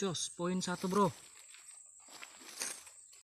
Jos, poin satu bro.